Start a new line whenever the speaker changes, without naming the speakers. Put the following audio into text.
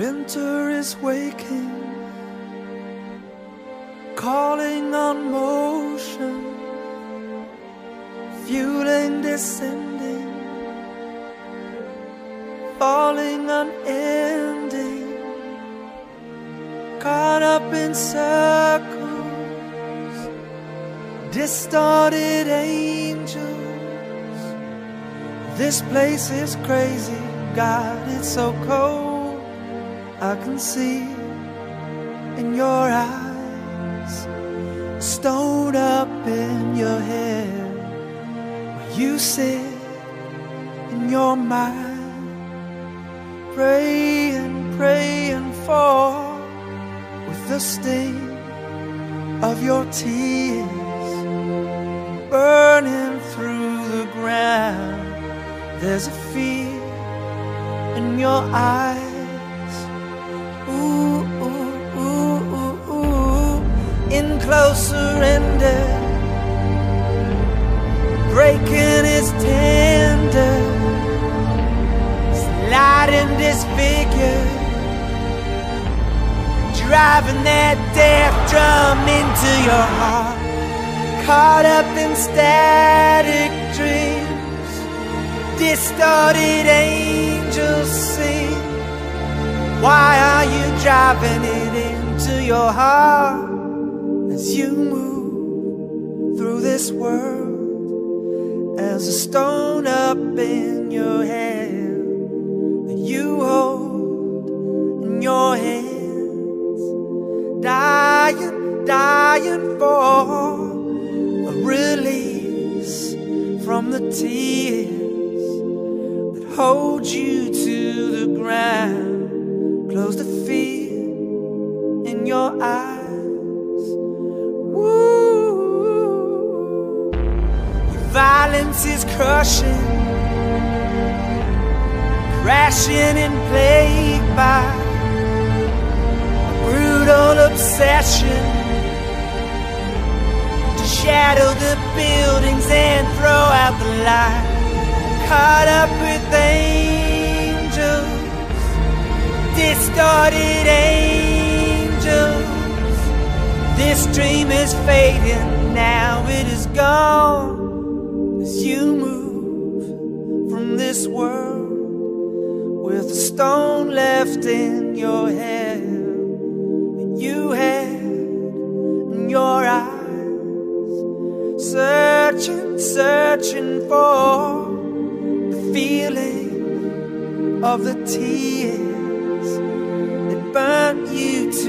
Winter is waking, calling on motion, fueling descending, falling unending, caught up in circles, distorted angels. This place is crazy, God, it's so cold. I can see in your eyes, stone up in your head, where you sit in your mind, praying, praying for, with the sting of your tears burning through the ground. There's a fear in your eyes. In close surrender, breaking is tender, sliding disfigured, driving that death drum into your heart, caught up in static dreams, distorted angels sing. Why are you driving it into your heart as you move through this world as a stone up in your hand that you hold in your hands, dying, dying for a release from the tears that hold you to the ground. Close the fear in your eyes. Your violence is crushing, crashing and plagued by a brutal obsession to shadow the buildings and throw out the light. Caught up with angels distorted angels. This dream is fading, now it is gone. As you move from this world with a stone left in your head that you had in your eyes, searching, searching for the feeling of the tears that burnt you.